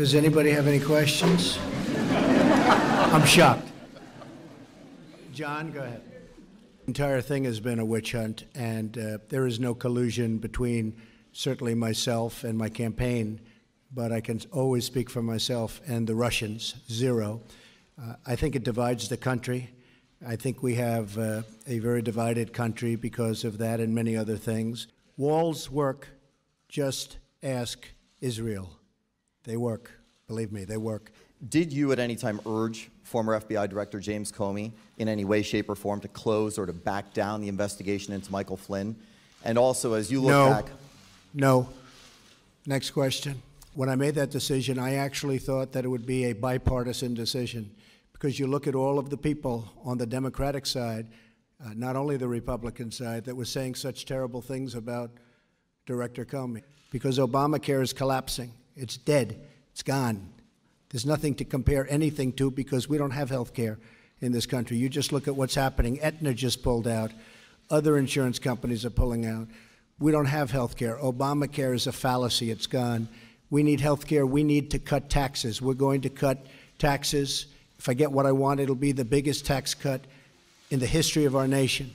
Does anybody have any questions? I'm shocked. John, go ahead. The entire thing has been a witch hunt, and uh, there is no collusion between certainly myself and my campaign, but I can always speak for myself and the Russians, zero. Uh, I think it divides the country. I think we have uh, a very divided country because of that and many other things. Walls work. Just ask Israel. They work. Believe me, they work. Did you at any time urge former FBI Director James Comey in any way, shape, or form to close or to back down the investigation into Michael Flynn? And also, as you look no. back, no. Next question. When I made that decision, I actually thought that it would be a bipartisan decision because you look at all of the people on the Democratic side, uh, not only the Republican side, that were saying such terrible things about Director Comey because Obamacare is collapsing. It's dead. It's gone. There's nothing to compare anything to because we don't have health care in this country. You just look at what's happening. Aetna just pulled out. Other insurance companies are pulling out. We don't have health care. Obamacare is a fallacy. It's gone. We need health care. We need to cut taxes. We're going to cut taxes. If I get what I want, it'll be the biggest tax cut in the history of our nation.